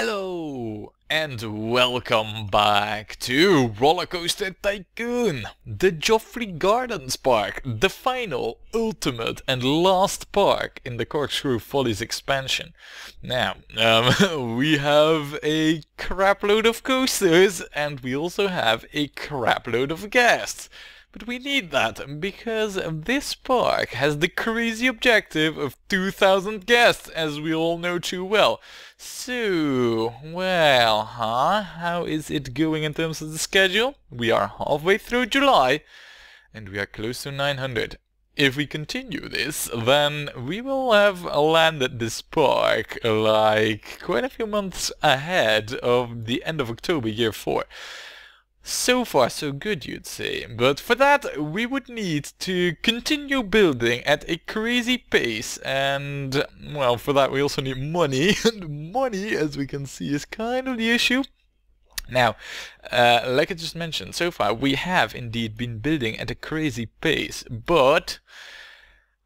Hello and welcome back to Rollercoaster Tycoon, the Geoffrey Gardens Park, the final, ultimate and last park in the Corkscrew Follies expansion. Now, um, we have a crapload of coasters and we also have a crapload of guests. But we need that because this park has the crazy objective of 2000 guests, as we all know too well. So, well, huh? How is it going in terms of the schedule? We are halfway through July, and we are close to 900. If we continue this, then we will have landed this park like quite a few months ahead of the end of October year 4. So far so good you'd say, but for that we would need to continue building at a crazy pace. And well for that we also need money. And money as we can see is kind of the issue. Now, uh, like I just mentioned, so far we have indeed been building at a crazy pace, but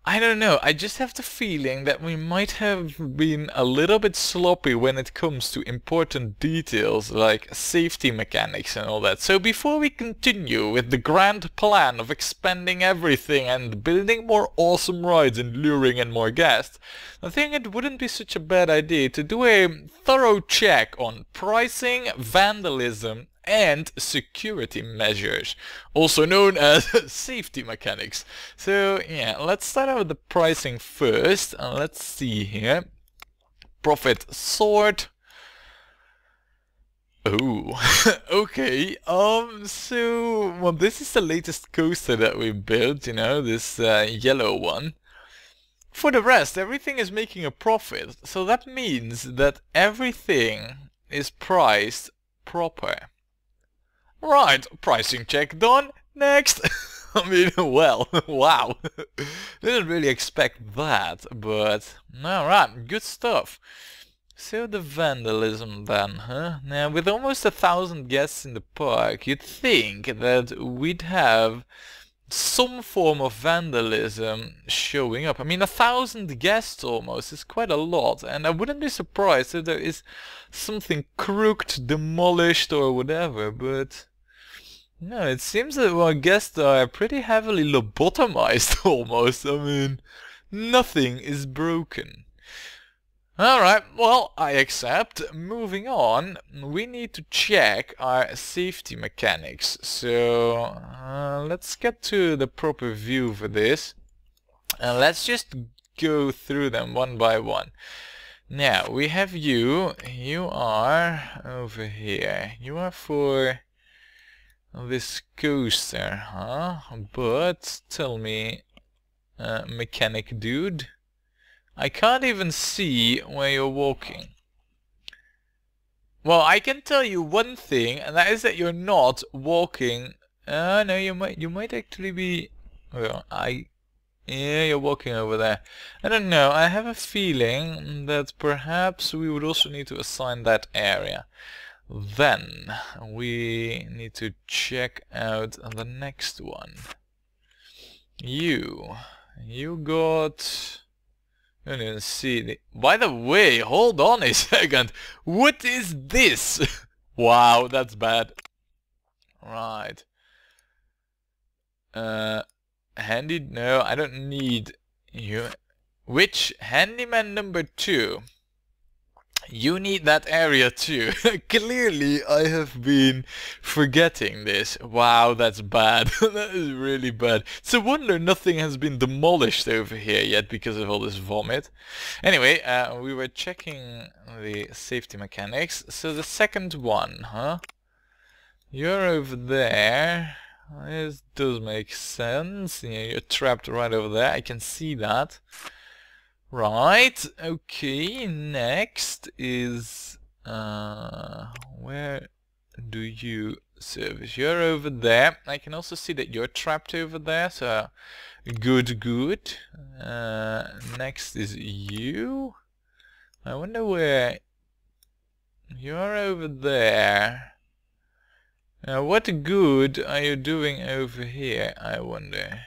I don't know, I just have the feeling that we might have been a little bit sloppy when it comes to important details like safety mechanics and all that. So before we continue with the grand plan of expanding everything and building more awesome rides and luring in more guests, I think it wouldn't be such a bad idea to do a thorough check on pricing, vandalism and security measures, also known as safety mechanics. So yeah, let's start out with the pricing first, and let's see here. Profit sort. Oh, okay. Um, so well, this is the latest coaster that we built. You know, this uh, yellow one. For the rest, everything is making a profit, so that means that everything is priced proper. Right, pricing check done. Next. I mean, well, wow. Didn't really expect that, but alright, good stuff. So the vandalism then, huh? Now, with almost a thousand guests in the park, you'd think that we'd have some form of vandalism showing up. I mean, a thousand guests almost is quite a lot, and I wouldn't be surprised if there is something crooked, demolished, or whatever, but... No, it seems that our guests are pretty heavily lobotomized almost. I mean, nothing is broken. Alright, well, I accept. Moving on, we need to check our safety mechanics. So, uh, let's get to the proper view for this. And let's just go through them one by one. Now, we have you. You are over here. You are for this coaster, huh? But, tell me, uh, mechanic dude, I can't even see where you're walking. Well, I can tell you one thing, and that is that you're not walking. Uh, no, you might, you might actually be. Well, I. Yeah, you're walking over there. I don't know. I have a feeling that perhaps we would also need to assign that area. Then we need to check out the next one. You. You got... I didn't see the... By the way, hold on a second. What is this? wow, that's bad. Right. Uh, handy... No, I don't need you. Which handyman number two? You need that area too. Clearly I have been forgetting this. Wow, that's bad. that is really bad. It's a wonder nothing has been demolished over here yet because of all this vomit. Anyway, uh, we were checking the safety mechanics. So the second one, huh? You're over there. This does make sense. Yeah, you're trapped right over there. I can see that. Right, okay, next is, uh, where do you service? You're over there. I can also see that you're trapped over there, so good, good. Uh, next is you. I wonder where you're over there. Now, what good are you doing over here, I wonder?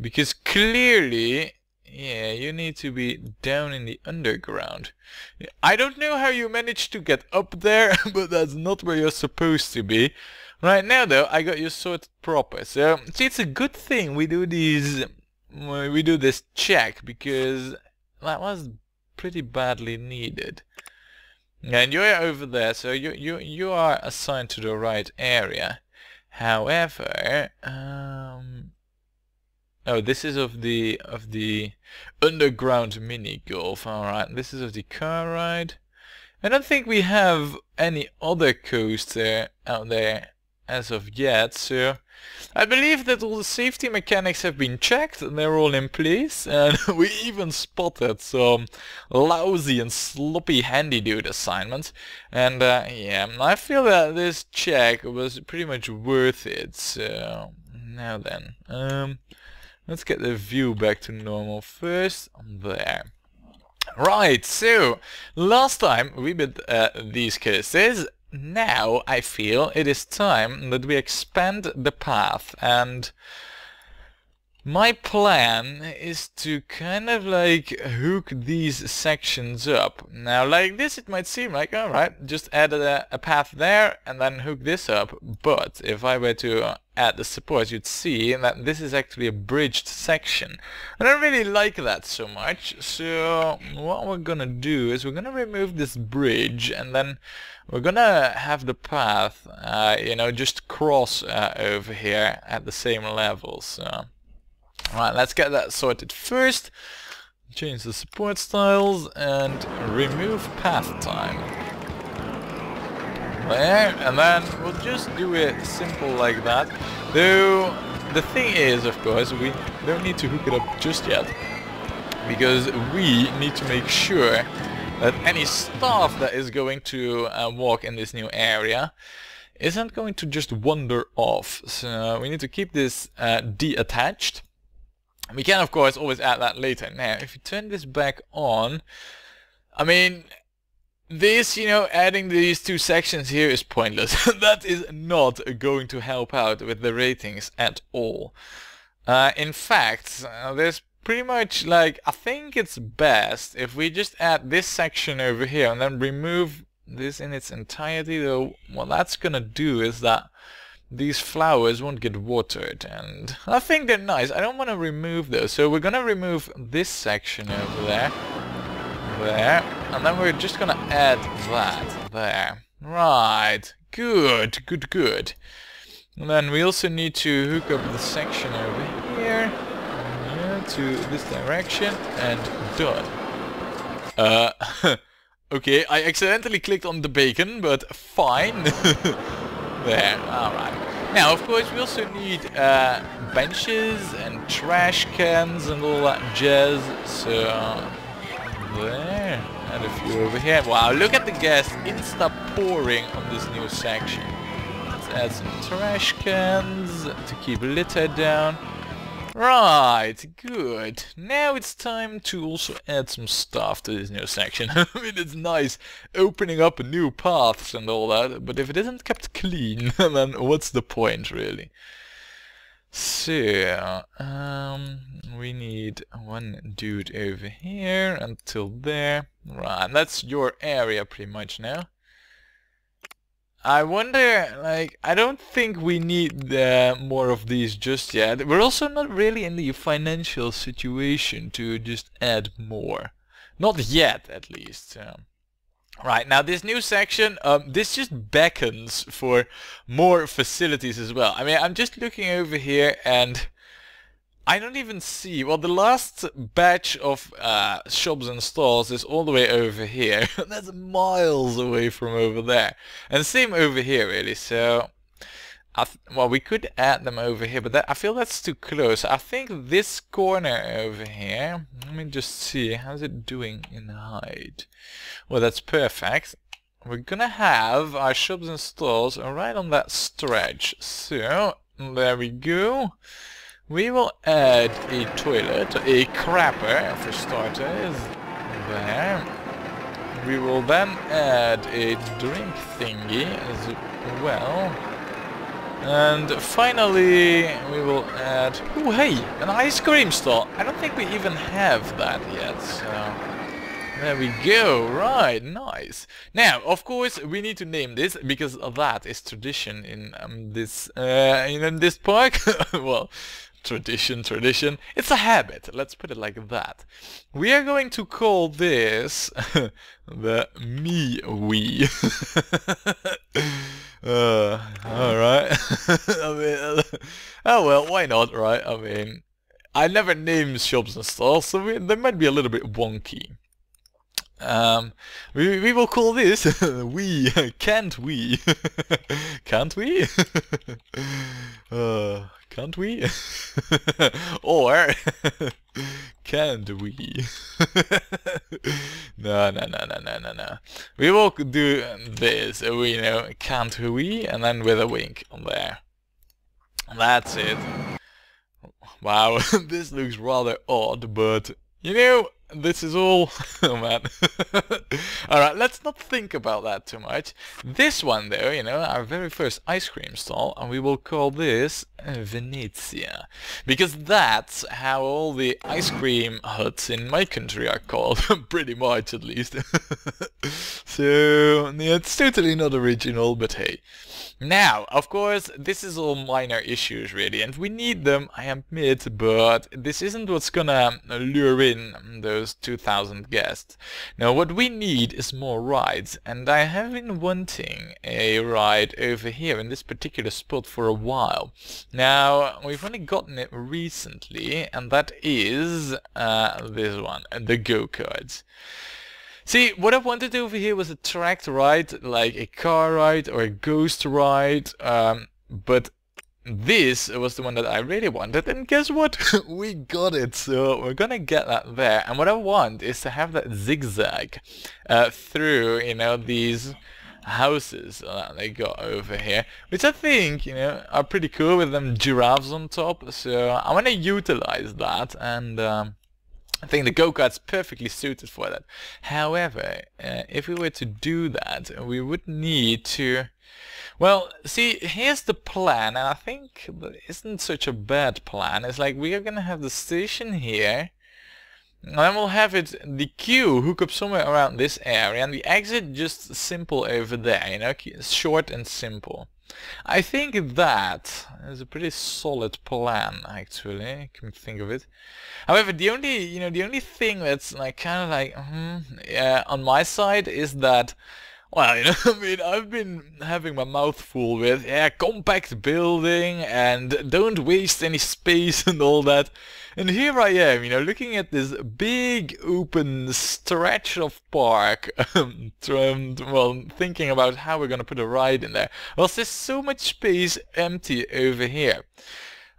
Because clearly yeah, you need to be down in the underground. I don't know how you managed to get up there, but that's not where you're supposed to be. Right now though, I got you sorted proper. So, see, it's a good thing we do these, we do this check, because that was pretty badly needed. And you're over there, so you, you, you are assigned to the right area. However, um, oh, this is of the of the underground mini golf. All right, this is of the car ride. I don't think we have any other coaster out there as of yet, so I believe that all the safety mechanics have been checked and they're all in place and we even spotted some lousy and sloppy handy dude assignments and uh, yeah, I feel that this check was pretty much worth it, so now then, um, let's get the view back to normal first, there. Right, so last time we did uh, these cases now I feel it is time that we expand the path and my plan is to kind of like hook these sections up. Now like this it might seem like alright, just add a, a, path there and then hook this up, but if I were to add the support you'd see that this is actually a bridged section. I don't really like that so much, so what we're gonna do is we're gonna remove this bridge and then we're gonna have the path, uh, you know, just cross uh, over here at the same level, so... Alright, let's get that sorted first. Change the support styles and remove path time. There, and then we'll just do it simple like that. Though, the thing is, of course, we don't need to hook it up just yet. Because we need to make sure that any staff that is going to uh, walk in this new area isn't going to just wander off. So we need to keep this uh, de-attached we can, of course, always add that later. Now, if you turn this back on, I mean, this, you know, adding these two sections here is pointless. that is not going to help out with the ratings at all. Uh, in fact, uh, there's pretty much like, I think it's best if we just add this section over here and then remove this in its entirety, though what that's gonna do is that these flowers won't get watered and I think they're nice. I don't want to remove those. So we're gonna remove this section over there. There. And then we're just gonna add that there. Right. Good. Good, good. And then we also need to hook up the section over here. Yeah, to this direction. And done. Uh, okay, I accidentally clicked on the bacon, but fine. there. Alright. Now, of course, we also need uh, benches and trash cans and all that jazz. So, there. And a few over here. Wow, look at the gas insta pouring on this new section. Let's add some trash cans to keep litter down. Right, good. Now it's time to also add some stuff to this new section. I mean, it's nice opening up new paths and all that, but if it isn't kept clean, then what's the point, really? So, um, we need one dude over here until there. Right, that's your area pretty much now. I wonder, like, I don't think we need uh, more of these just yet. We're also not really in the financial situation to just add more. Not yet, at least. Um, right, now this new section, um, this just beckons for more facilities as well. I mean, I'm just looking over here and I don't even see. Well, the last batch of uh, shops and stores is all the way over here. That's miles away from over there. And same over here, really. So, well, we could add them over here, but that, I feel that's too close. I think this corner over here, let me just see, how's it doing in height? Well, that's perfect. We're gonna have our shops and stores right on that stretch. So, there we go. We will add a toilet, a crapper for starters, there. We will then add a drink thingy as well. And finally, we will add... Oh, hey, an ice cream stall. I don't think we even have that yet, so... There we go, right, nice. Now, of course, we need to name this, because that is tradition in um, this uh, in this park. well, tradition, tradition. It's a habit, let's put it like that. We are going to call this the me we. uh, alright. I mean, oh well, why not, right? I mean, I never name shops and stalls, so we, they might be a little bit wonky. Um, we, we will call this we, can't we? can't we? uh, can't we? or can't we? no, no, no, no, no, no, no. We will do this, we know, can't we? And then with a wink on there. That's it. Wow, this looks rather odd, but you know, this is all... oh man. Alright, let's not think about that too much. This one though, you know, our very first ice cream stall, and we will call this uh, Venezia. Because that's how all the ice cream huts in my country are called, pretty much at least. so, yeah, it's totally not original, but hey. Now, of course, this is all minor issues really, and we need them, I admit, but this isn't what's gonna lure in those 2000 guests. Now, what we need is more rides, and I have been wanting a ride over here in this particular spot for a while. Now, we've only gotten it recently, and that is uh, this one, the go-karts. See, what I wanted over here was a tracked ride, like a car ride or a ghost ride, um, but this was the one that I really wanted, and guess what? we got it, so we're gonna get that there. And what I want is to have that zigzag uh, through, you know, these houses that they got over here, which I think, you know, are pretty cool with them giraffes on top, so I want to utilize that, and um, I think the go-kart's perfectly suited for that. However, uh, if we were to do that, we would need to... Well, see, here's the plan, and I think it isn't such a bad plan. It's like we are going to have the station here, and then we'll have it, the queue hook up somewhere around this area, and the exit just simple over there, you know, short and simple. I think that is a pretty solid plan, actually. Can think of it. However, the only you know the only thing that's like kind of like mm, yeah, on my side is that well, you know, I mean, I've been having my mouth full with, yeah, compact building and don't waste any space and all that. And here I am, you know, looking at this big open stretch of park, um, well, thinking about how we're gonna put a ride in there. Well, there's so much space empty over here.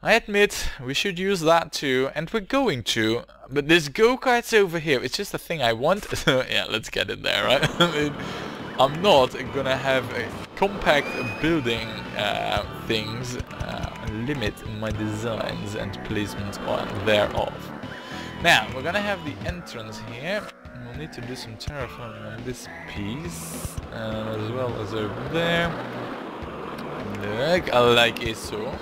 I admit, we should use that too, and we're going to, but there's go-karts over here, it's just a thing I want, so yeah, let's get in there, right? I'm not gonna have a compact building uh, things uh, limit my designs and placement on thereof. Now, we're gonna have the entrance here. We'll need to do some terraforming on this piece, uh, as well as over there. Look, I like it so.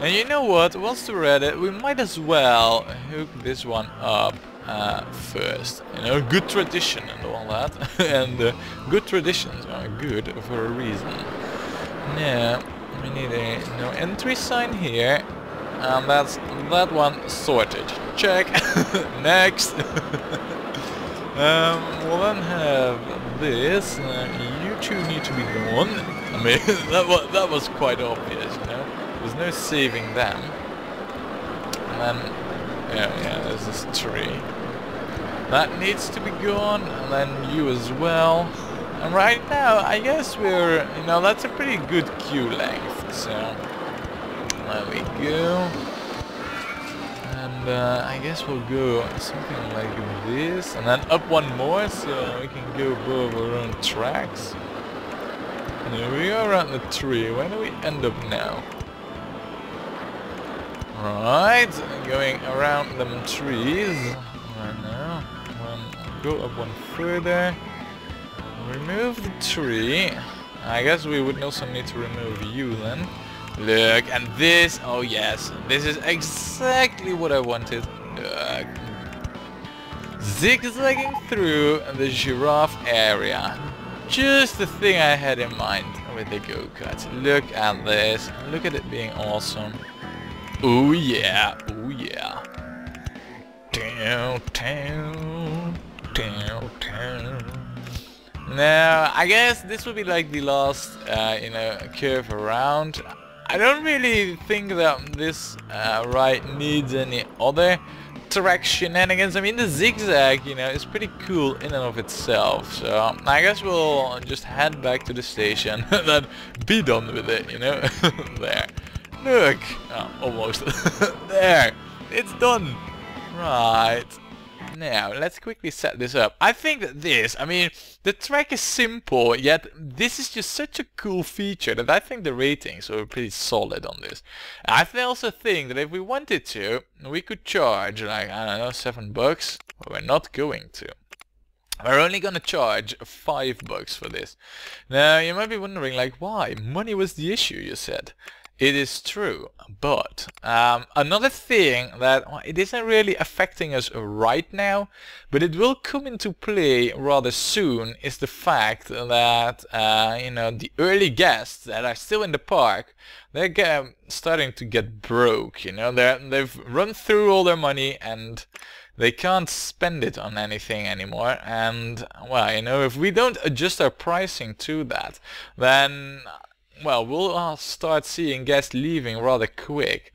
And you know what, once we're at it, we might as well hook this one up uh, first. You know, good tradition and all that. and uh, good traditions are good for a reason. Now, we need a no entry sign here. And that's that one sorted. Check. Next. um, we'll then have this. Uh, you two need to be gone. I mean, that was, that was quite obvious, you know. There's no saving them. And then yeah, yeah, there's this tree. That needs to be gone, and then you as well. And right now, I guess we're, you know, that's a pretty good queue length, so... There we go. And uh, I guess we'll go something like this, and then up one more, so we can go above our own tracks. And here we are around the tree. Where do we end up now? Right, going around them trees go up one further. Remove the tree. I guess we would also need to remove you then. Look, and this, oh yes, this is exactly what I wanted. Look. Zigzagging through the giraffe area. Just the thing I had in mind with the go-karts. Look at this. Look at it being awesome. Oh yeah, oh yeah. Down, Now, I guess this will be like the last, uh, you know, curve around. I don't really think that this uh, ride needs any other track shenanigans. I mean, the zigzag, you know, is pretty cool in and of itself. So, I guess we'll just head back to the station and then be done with it, you know? there. Look! Oh, almost. there! It's done! Right. Now, let's quickly set this up. I think that this, I mean, the track is simple, yet this is just such a cool feature that I think the ratings are pretty solid on this. I also think that if we wanted to, we could charge like, I don't know, 7 bucks, but we're not going to. We're only gonna charge 5 bucks for this. Now, you might be wondering, like, why? Money was the issue, you said. It is true, but um, another thing that well, it isn't really affecting us right now, but it will come into play rather soon is the fact that uh, you know the early guests that are still in the park, they're get, starting to get broke. You know, they they've run through all their money and they can't spend it on anything anymore and well you know if we don't adjust our pricing to that then well, we'll uh, start seeing guests leaving rather quick.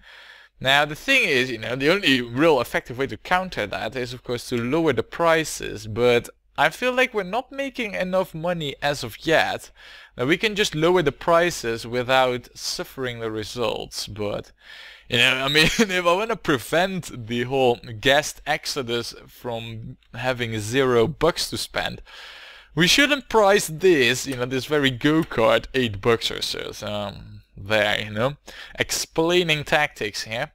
Now the thing is, you know, the only real effective way to counter that is of course to lower the prices, but I feel like we're not making enough money as of yet. Now we can just lower the prices without suffering the results, but you know, I mean, if I want to prevent the whole guest exodus from having zero bucks to spend, we shouldn't price this, you know, this very go-kart 8 bucks or so. So, there, you know. Explaining tactics here.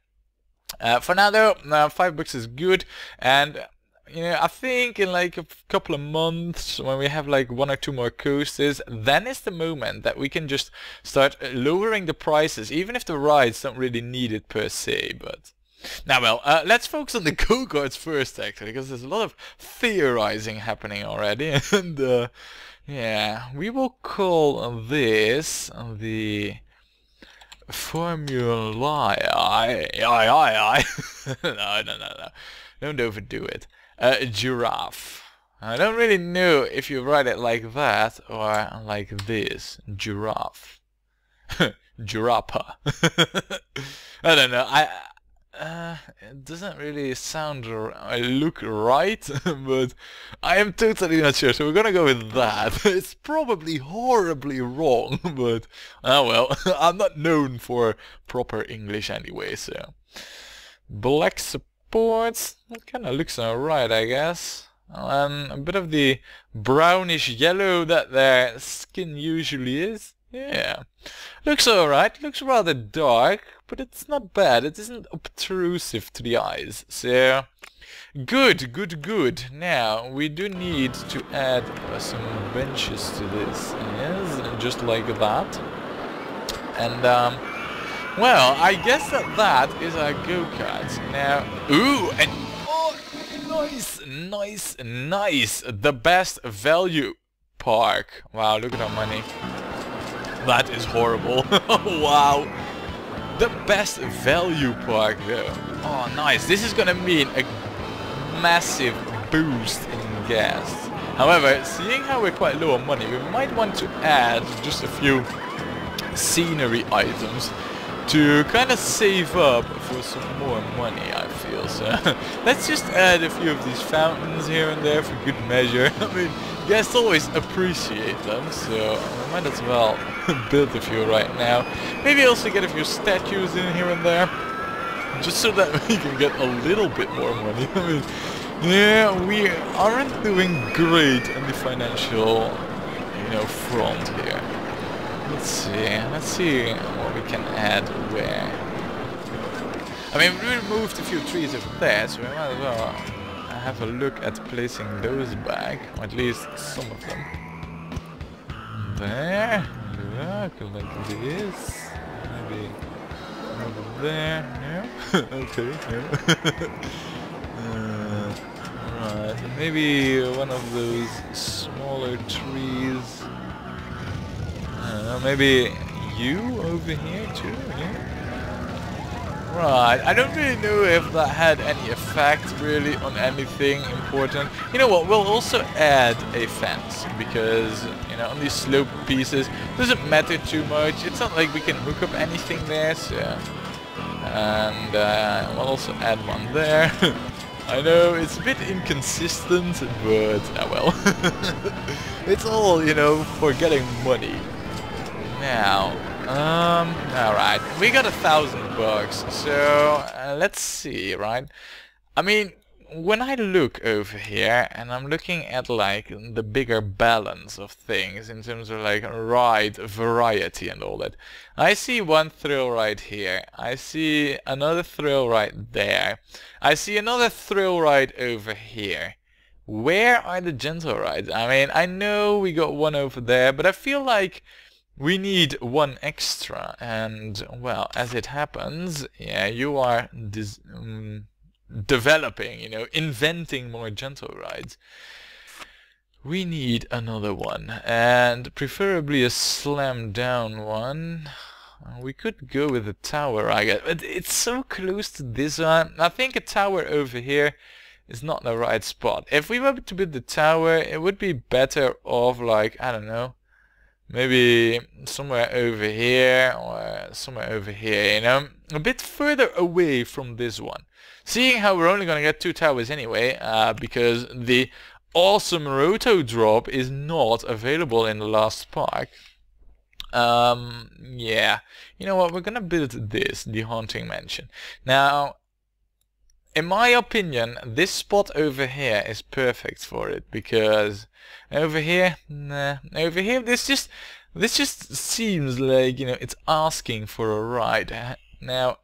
Uh, for now though, uh, 5 bucks is good and you know, I think in like a couple of months when we have like one or two more coasters, then is the moment that we can just start lowering the prices, even if the rides don't really need it per se, but now, well, uh, let's focus on the go-karts first, actually, because there's a lot of theorizing happening already, and uh, yeah, we will call this the Formula I, I, I, I. no, no, no, no, don't overdo it. Uh, giraffe. I don't really know if you write it like that or like this. Giraffe. Giraffe. I don't know. I uh, it doesn't really sound or look right, but I am totally not sure, so we're gonna go with that. It's probably horribly wrong, but oh well, I'm not known for proper English anyway, so. Black supports, that kinda looks alright, I guess. And a bit of the brownish yellow that their skin usually is. Yeah. Looks alright, looks rather dark, but it's not bad. It isn't obtrusive to the eyes. So, good, good, good. Now, we do need to add uh, some benches to this. Yes, just like that. And, um, well, I guess that that is our go-kart. Now, ooh, and, oh, nice, nice, nice. The best value park. Wow, look at our money. That is horrible. wow. The best value park though. Oh nice, this is gonna mean a massive boost in gas. However, seeing how we're quite low on money, we might want to add just a few scenery items to kind of save up for some more money, I feel. So let's just add a few of these fountains here and there for good measure. I mean, guests always appreciate them, so we might as well build a few right now. Maybe also get a few statues in here and there, just so that we can get a little bit more money. I mean, yeah, we aren't doing great in the financial, you know, front here. Let's see, let's see we can add where. I mean, we removed a few trees over there, so we might as well have a look at placing those back, or at least some of them. There, look, like this. maybe over there. No? okay, no. uh, right, maybe one of those smaller trees. Uh, maybe you over here too, yeah? Right, I don't really know if that had any effect really on anything important. You know what, we'll also add a fence because, you know, on these slope pieces, doesn't matter too much. It's not like we can hook up anything there, so... And uh, we'll also add one there. I know, it's a bit inconsistent, but, uh, well. it's all, you know, for getting money. Now, um, alright, we got a thousand bucks, so uh, let's see, right? I mean, when I look over here and I'm looking at like the bigger balance of things in terms of like ride variety and all that, I see one thrill right here, I see another thrill right there, I see another thrill right over here. Where are the gentle rides? I mean, I know we got one over there, but I feel like we need one extra and well as it happens yeah you are um, developing you know inventing more gentle rides. We need another one and preferably a slam down one. We could go with a tower I guess but it's so close to this one. I think a tower over here is not the right spot. If we were to build the tower it would be better off like I don't know maybe somewhere over here or somewhere over here, you know, a bit further away from this one. Seeing how we're only going to get two towers anyway, uh, because the awesome roto drop is not available in the last park. Um, yeah, you know what, we're gonna build this, the Haunting Mansion. Now, in my opinion, this spot over here is perfect for it because over here, nah, over here, this just this just seems like you know it's asking for a ride. Now,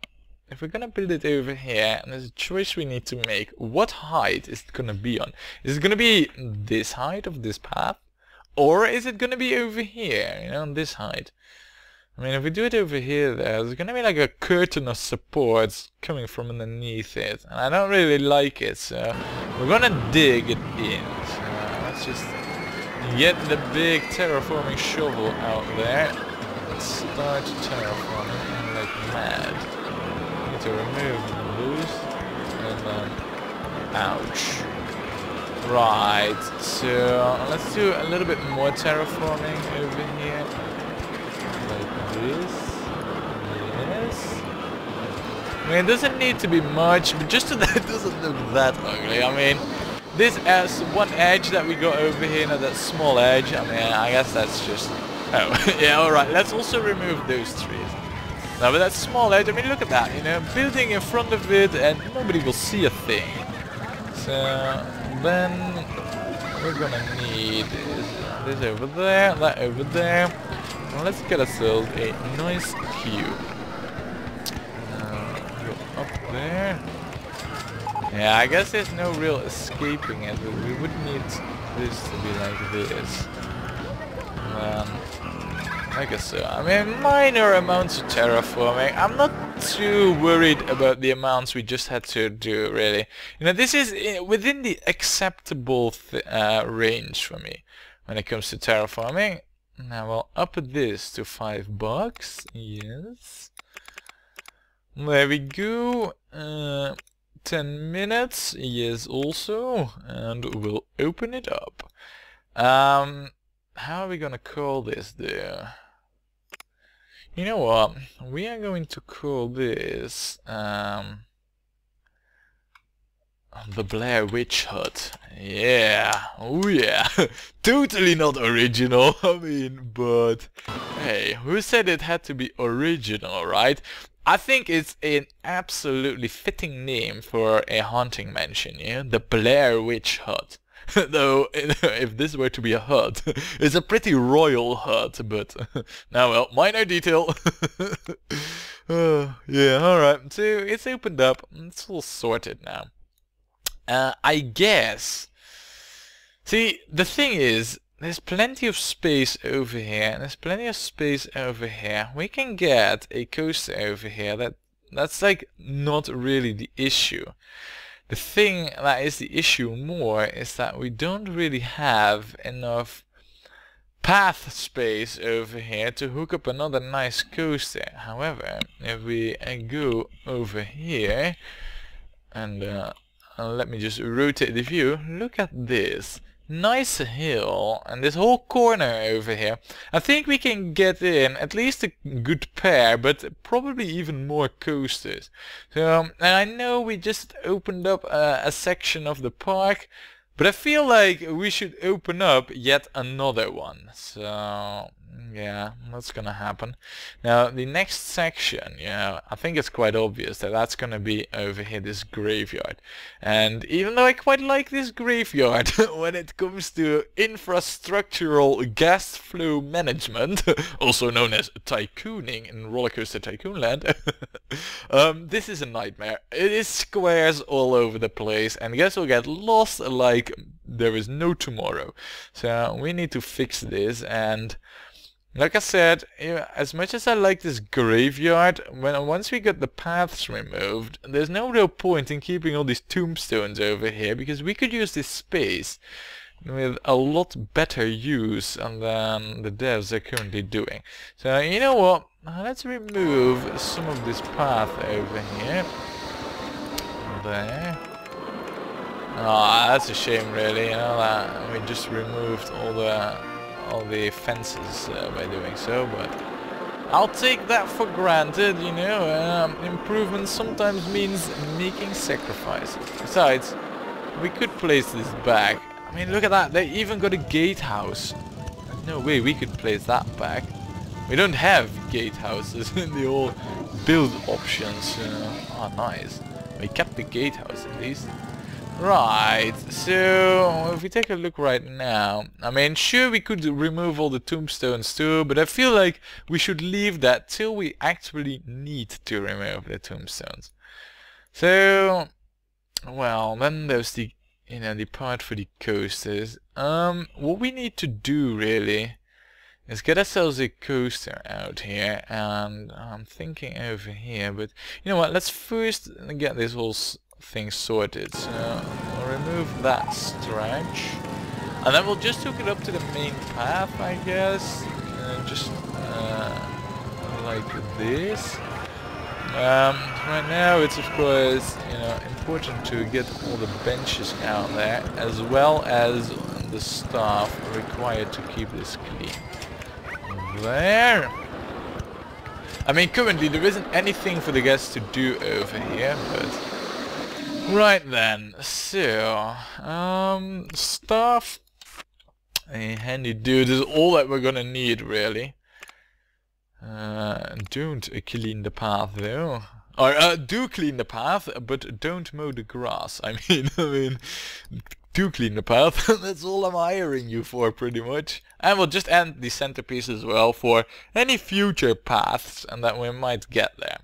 if we're gonna build it over here, and there's a choice we need to make. What height is it gonna be on? Is it gonna be this height of this path, or is it gonna be over here, you know, on this height? I mean, if we do it over here, there's going to be like a curtain of supports coming from underneath it. And I don't really like it, so we're going to dig it in. So let's just get the big terraforming shovel out there. Let's start terraforming like mad. Need to remove the loose and then... Ouch. Right, so let's do a little bit more terraforming over here this. Yes. I mean, it doesn't need to be much, but just so that it doesn't look that ugly. I mean, this as one edge that we got over here, now that small edge, I mean, I guess that's just... Oh, yeah, alright, let's also remove those trees. Now, with that small edge, I mean, look at that, you know, building in front of it and nobody will see a thing. So, then we're gonna need this over there, that over there. Let's get ourselves a nice cube. Uh, go up there. Yeah, I guess there's no real escaping it, we would need this to be like this. Um, I guess so. I mean, minor amounts of terraforming. I'm not too worried about the amounts we just had to do, really. You know, this is eh, within the acceptable th uh, range for me when it comes to terraforming. Now I'll up this to 5 bucks. Yes. There we go. Uh, 10 minutes. Yes, also. And we'll open it up. Um, how are we gonna call this there? You know what? We are going to call this... Um, the Blair Witch Hut. Yeah. Oh yeah. totally not original. I mean, but... Hey, who said it had to be original, right? I think it's an absolutely fitting name for a haunting mansion, yeah? The Blair Witch Hut. Though, if this were to be a hut, it's a pretty royal hut, but... now well, minor detail. uh, yeah, alright. So, it's opened up. It's all sorted now. Uh, I guess. See, the thing is, there's plenty of space over here, and there's plenty of space over here. We can get a coaster over here. That That's like not really the issue. The thing that is the issue more is that we don't really have enough path space over here to hook up another nice coaster. However, if we uh, go over here and uh, let me just rotate the view, look at this nice hill and this whole corner over here. I think we can get in at least a good pair, but probably even more coasters. So, um, and I know we just opened up a, a section of the park, but I feel like we should open up yet another one. So yeah, that's gonna happen. Now the next section, yeah, I think it's quite obvious that that's gonna be over here, this graveyard. And even though I quite like this graveyard when it comes to infrastructural gas flow management, also known as tycooning in Rollercoaster Tycoon Land, um, this is a nightmare. It is squares all over the place and guess we'll get lost like there is no tomorrow. So we need to fix this and like I said, as much as I like this graveyard, when once we get the paths removed, there's no real point in keeping all these tombstones over here, because we could use this space with a lot better use than um, the devs are currently doing. So, you know what, let's remove some of this path over here. There. Oh, that's a shame really, you know, that we just removed all the all the fences uh, by doing so, but I'll take that for granted, you know, um, improvement sometimes means making sacrifices. Besides, we could place this back. I mean, look at that, they even got a gatehouse. No way we could place that back. We don't have gatehouses in the old build options, you know. Oh, nice. We kept the gatehouse at least. Right, so if we take a look right now, I mean, sure we could remove all the tombstones too, but I feel like we should leave that till we actually need to remove the tombstones. So, well, then there's the, you know, the part for the coasters. Um, what we need to do really is get ourselves a coaster out here, and I'm thinking over here, but you know what, let's first get this whole things sorted. So we'll remove that stretch. And then we'll just hook it up to the main path, I guess. Just uh, like this. Um, right now it's of course, you know, important to get all the benches out there, as well as the staff required to keep this clean. There. I mean, currently there isn't anything for the guests to do over here, but Right then, so, um, stuff, a handy dude is all that we're gonna need, really. Uh, don't clean the path, though. Or, uh, do clean the path, but don't mow the grass. I mean, I mean, do clean the path. That's all I'm hiring you for, pretty much. And we'll just end the centerpiece as well for any future paths, and that we might get there.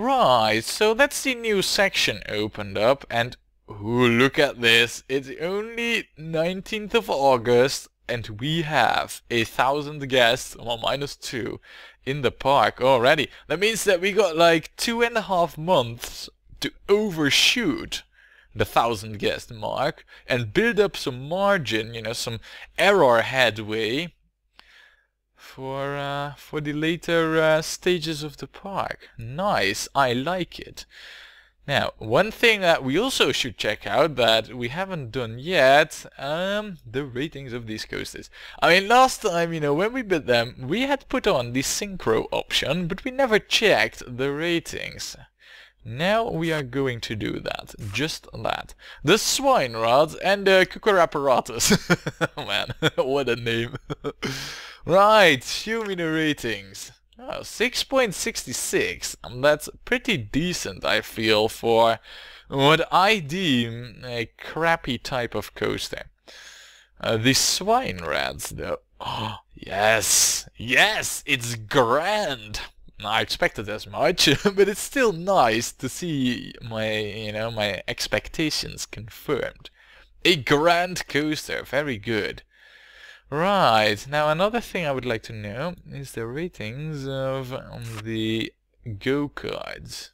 Right, so that's the new section opened up and ooh, look at this. It's only 19th of August and we have a thousand guests, well minus two, in the park already. That means that we got like two and a half months to overshoot the thousand guest mark and build up some margin, you know, some error headway for uh, for the later uh, stages of the park. Nice, I like it. Now, one thing that we also should check out that we haven't done yet, um, the ratings of these coasters. I mean, last time, you know, when we built them, we had put on the synchro option, but we never checked the ratings. Now we are going to do that, just that. The Swine Rod and the Cooker Apparatus. Man, what a name. Right, the ratings. Oh, 6.66. Um, that's pretty decent, I feel, for what I deem a crappy type of coaster. Uh, the swine rats, though. Oh, yes, yes, it's grand. I expected as much, but it's still nice to see my, you know, my expectations confirmed. A grand coaster, very good. Right, now another thing I would like to know is the ratings of um, the go-karts.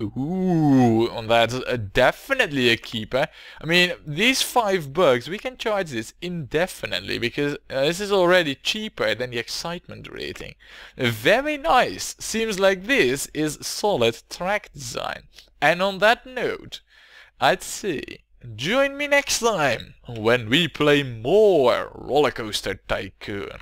Ooh, that's uh, definitely a keeper. I mean, these five bucks, we can charge this indefinitely because uh, this is already cheaper than the excitement rating. Very nice. Seems like this is solid track design. And on that note, I'd say Join me next time when we play more Roller Coaster Tycoon.